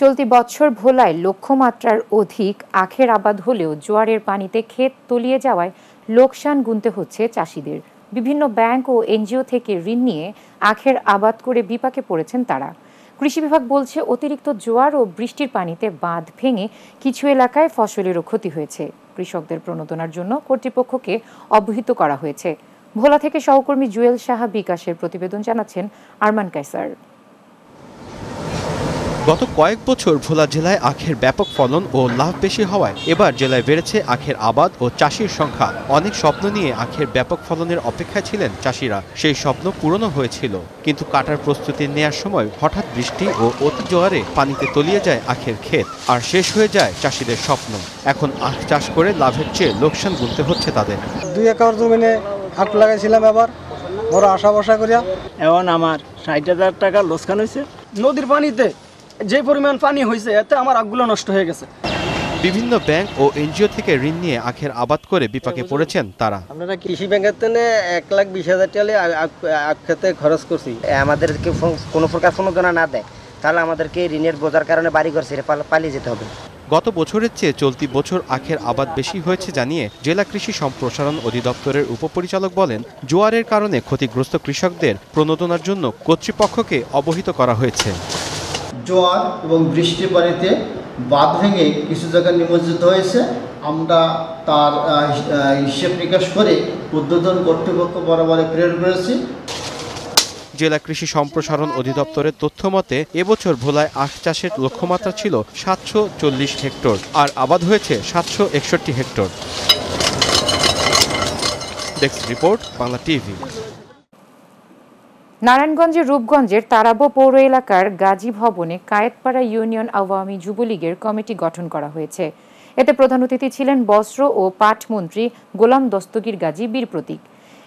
চলতি বছর ভোলায় লক্ষ্যমাত্রার অধিক আখের আবাদ হলেও জোয়ারের পানিতে ক্ষেত তলিয়ে যাওয়ায় লোকসান গুনতে হচ্ছে চাষিদের। বিভিন্ন ব্যাংক ও এনজিও থেকে ঋণ নিয়ে আখের আবাদ করে বিপাকে পড়েছেন তারা। কৃষি বিভাগ বলছে, অতিরিক্ত জোয়ার ও বৃষ্টির পানিতে বাঁধ ভেঙে কিছু এলাকায় ফসলেরও ক্ষতি হয়েছে। কৃষকদের প্রণোদনার জন্য কর্তৃপক্ষকে অবহিত করা হয়েছে। ভোলা থেকে সহকর্মী জুয়েল সাহা বিকাশের প্রতিবেদন জানাচ্ছেন আরমান কাইসার গত কয়েক বছর ভোলা জেলায় আখের ব্যাপক ফলন ও লাভ বেশি হওয়ায় এবার জেলায় বেড়েছে আখের আবাদ ও চাষির সংখ্যা। অনেক স্বপ্ন নিয়ে আখের ব্যাপক ফলনের অপেক্ষায় ছিলেন চাষিরা। সেই স্বপ্ন পূরণও হয়েছিল। কিন্তু কাটার প্রস্তুতি নেয়ার সময় হঠাৎ বৃষ্টি ও অতি জোয়ারে পানিতে তলিয়ে যায় আখের ক্ষেত আর শেষ হয়ে যায় চাষিদের স্বপ্ন। এখন আখ চাষ করে লাভের চেয়ে লোকসান গুনতে হচ্ছে তাদের। দুই একর জমিনে আখ লাগাইছিলাম এবার। বড় আশা বসা করিয়া। এখন আমার ষাট হাজার টাকা লোকসান হয়েছে নদীর পানিতে যে পরিমাণ পানি হয়েছে এতে আমার আগগুলো নষ্ট হয়ে গেছে। বিভিন্ন ব্যাংক ও এনজিও থেকে ঋণ নিয়ে আখের আবাদ করে বিপাকে পড়েছেন তারা। আপনারা কৃষি ব্যাংকের থেকে এক লাখ বিশ হাজার টাকা আখ খেতে খরচ করছি। আমাদেরকে কোনো প্রকার প্রণোদনা না দেয়। তাহলে আমাদেরকে ঋণের বোঝার কারণে বাড়ি ঘর ছেড়ে পালিয়ে যেতে হবে। গত বছরের চেয়ে চলতি বছর আখের আবাদ বেশি হয়েছে জানিয়ে জেলা কৃষি সম্প্রসারণ অধিদপ্তরের উপপরিচালক বলেন জোয়ারের কারণে ক্ষতিগ্রস্ত কৃষকদের প্রণোদনার জন্য কর্তৃপক্ষকে অবহিত করা হয়েছে। জোয়ার এবং বৃষ্টি পানিতে বাঁধ ভেঙে কিছু জায়গায় নিমজ্জিত হয়েছে। আমরা তার হিসেব নিকাশ করে উদ্বোধন কর্তৃপক্ষ বরাবরে প্রেরণ করেছি। জেলা কৃষি সম্প্রসারণ অধিদপ্তরের তথ্য মতে, এবছর ভোলায় আখ চাষের লক্ষ্যমাত্রা ছিল সাতশো চল্লিশ হেক্টর আর আবাদ হয়েছে সাতশো একষট্টি hectare. Desk report, Bangla TV. নারায়ণগঞ্জের রূপগঞ্জের তারাবো পৌর এলাকার গাজী ভবনে কায়েতপাড়া ইউনিয়ন আওয়ামী যুবলীগের কমিটি গঠন করা হয়েছে। এতে প্রধান অতিথি ছিলেন বস্ত্র ও পাট মন্ত্রী গোলাম দস্তগীর গাজী বীর প্রতীক।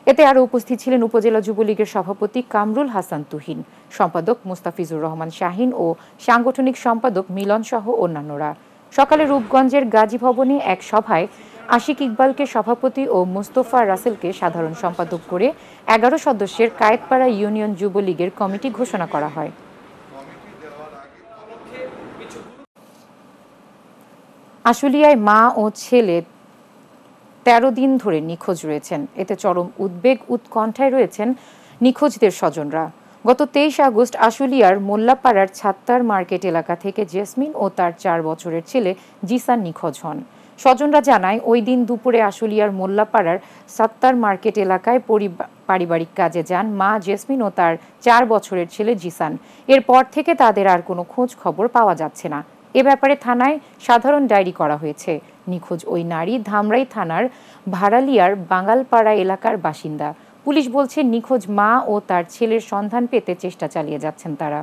এতে আরও উপস্থিত ছিলেন উপজেলা যুবলীগের সভাপতি কামরুল হাসান তুহিন, সম্পাদক মুস্তাফিজুর রহমান শাহিন ও সাংগঠনিক সম্পাদক মিলন সহ অন্যান্যরা। সকালে রূপগঞ্জের গাজী ভবনে এক সভায় আশিক ইকবালকে সভাপতি ও মুস্তফা রাসেলকে সাধারণ সম্পাদক করে এগারো সদস্যের কায়েতপাড়া ইউনিয়ন যুবলীগের কমিটি ঘোষণা করা হয়। আশুলিয়ায় মা ও ছেলে তেরো দিন ধরে নিখোঁজ রয়েছেন। এতে চরম উদ্বেগ উৎকণ্ঠায় রয়েছেন নিখোঁজদের স্বজনরা। গত তেইশ আগস্ট আশুলিয়ার মোল্লাপাড়ার ছাত্তার মার্কেট এলাকা থেকে জেসমিন ও তার চার বছরের ছেলে জিসান নিখোঁজ হন। স্বজনরা জানায়, ওই দিন দুপুরে আশুলিয়ার মোল্লাপাড়ার সাত্তার মার্কেট এলাকায় পারিবারিক কাজে যান মা জেসমিন ও তার চার বছরের ছেলে জিসান। এরপর থেকে তাদের আর কোনো খোঁজ খবর পাওয়া যাচ্ছে না। এ ব্যাপারে থানায় সাধারণ ডায়েরি করা হয়েছে। নিখোঁজ ওই নারী ধামরাই থানার ভাড়ালিয়ার বাঙালপাড়া এলাকার বাসিন্দা। পুলিশ বলছে, নিখোঁজ মা ও তার ছেলের সন্ধান পেতে চেষ্টা চালিয়ে যাচ্ছেন তারা।